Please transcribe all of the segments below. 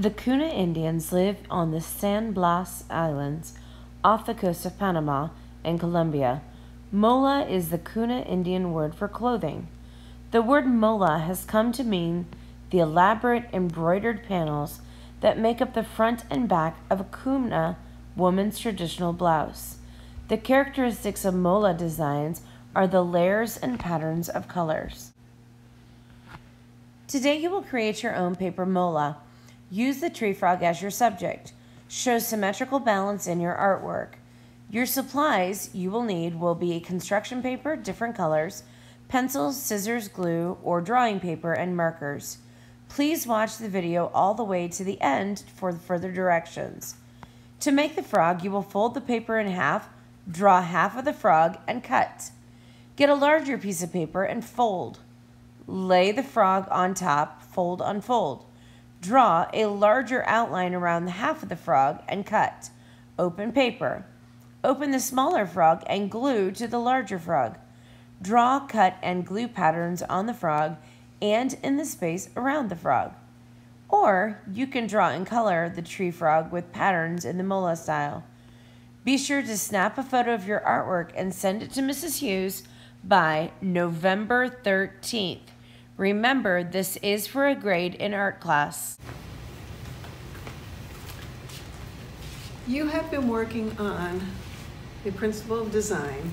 The Kuna Indians live on the San Blas Islands off the coast of Panama and Colombia. Mola is the Kuna Indian word for clothing. The word mola has come to mean the elaborate embroidered panels that make up the front and back of a Kuna woman's traditional blouse. The characteristics of mola designs are the layers and patterns of colors. Today you will create your own paper mola. Use the tree frog as your subject. Show symmetrical balance in your artwork. Your supplies you will need will be construction paper, different colors, pencils, scissors, glue, or drawing paper and markers. Please watch the video all the way to the end for further directions. To make the frog, you will fold the paper in half, draw half of the frog, and cut. Get a larger piece of paper and fold. Lay the frog on top, fold, unfold. Draw a larger outline around the half of the frog and cut. Open paper. Open the smaller frog and glue to the larger frog. Draw, cut, and glue patterns on the frog and in the space around the frog. Or you can draw and color the tree frog with patterns in the Mola style. Be sure to snap a photo of your artwork and send it to Mrs. Hughes by November 13th. Remember, this is for a grade in art class. You have been working on a principle of design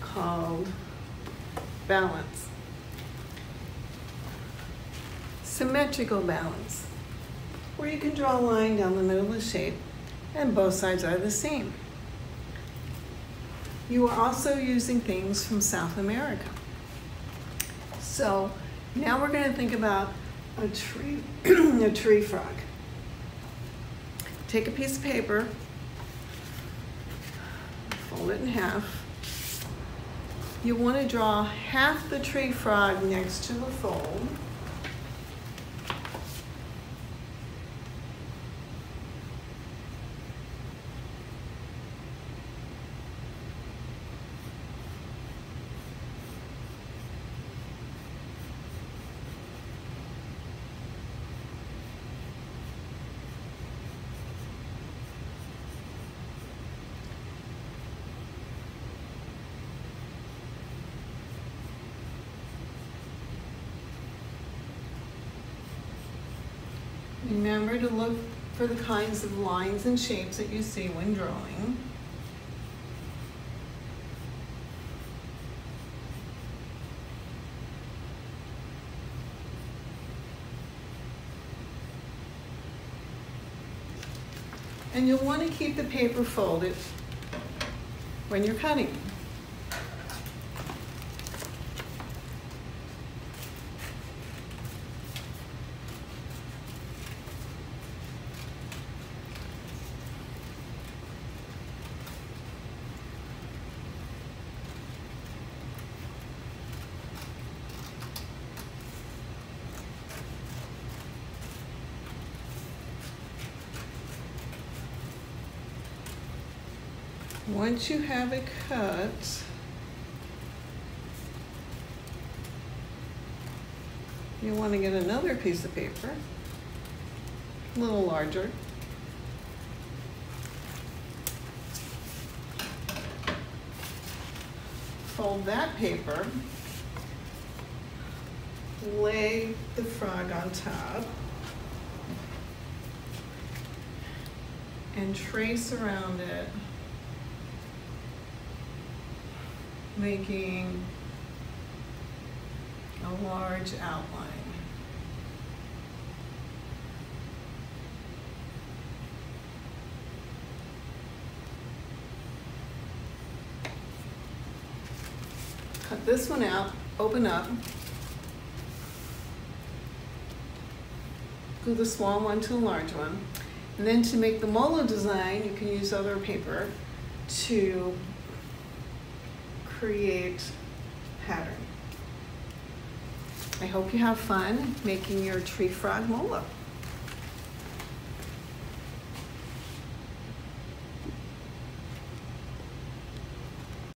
called balance symmetrical balance, where you can draw a line down the middle of the shape and both sides are the same. You are also using things from South America. So now we're going to think about a tree, a tree frog. Take a piece of paper, fold it in half. You want to draw half the tree frog next to the fold. Remember to look for the kinds of lines and shapes that you see when drawing. And you'll want to keep the paper folded when you're cutting. Once you have it cut, you want to get another piece of paper, a little larger. Fold that paper, lay the frog on top, and trace around it making a large outline. Cut this one out, open up, glue the small one to the large one, and then to make the Mola design, you can use other paper to create pattern. I hope you have fun making your tree frog mola.